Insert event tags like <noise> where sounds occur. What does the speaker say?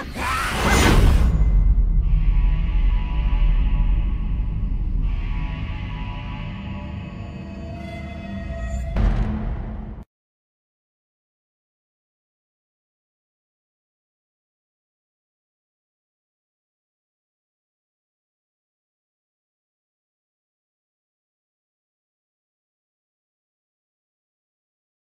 Ha! <laughs>